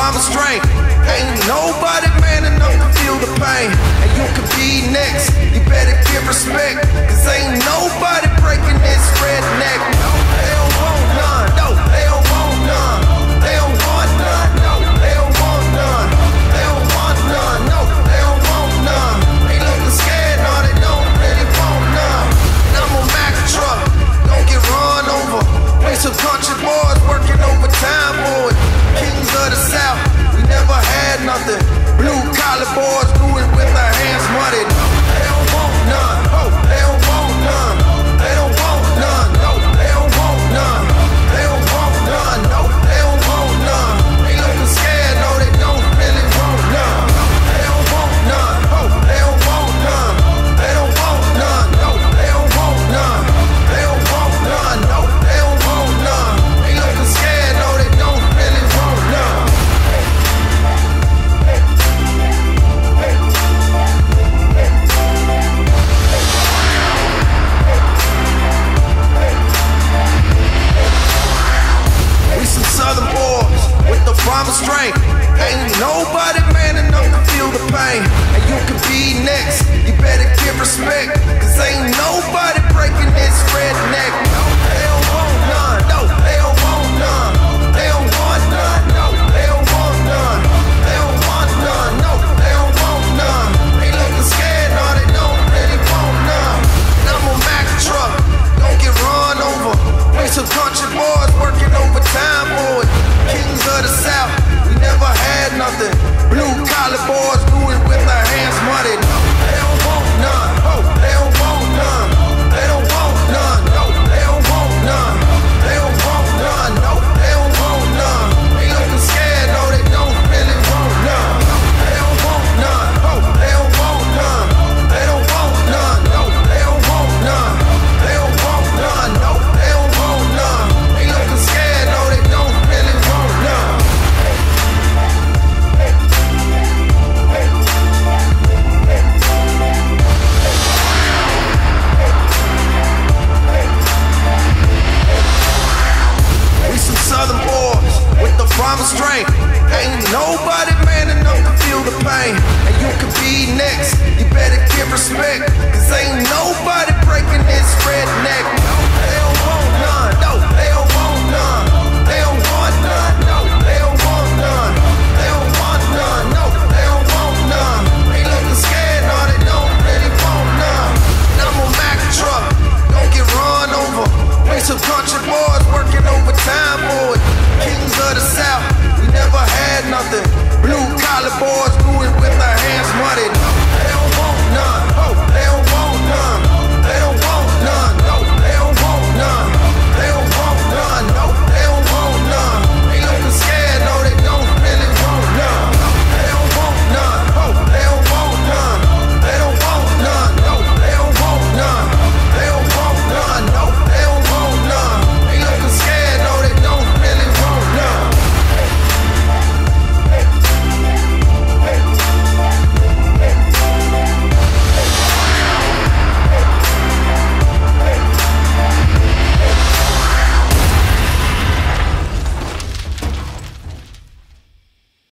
I'm a strength. Ain't nobody man enough to feel the pain. And you could be next. You better give respect. Cause ain't I'm a strain. Ain't nobody man enough to feel the pain. And you could be next. You better give respect. Cause ain't nobody breaking this redneck. No, they don't want none. No, they don't want none. They don't want none. They don't want none. They don't want none. They scared. They don't really want none. And I'm Mack truck. Don't get run over. Waste some country boys working overtime, boys kings of the South. We never had nothing. Blue collar boys do it with their hands. I'm a strength. Ain't nobody man enough to feel the pain. And you could be next. You better give respect.